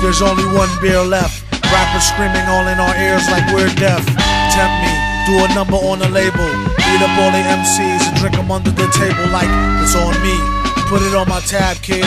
There's only one beer left. Rappers screaming all in our ears like we're deaf. Tempt me, do a number on the label. Beat up all the MCs and drink them under the table like it's on me. Put it on my tab, kid.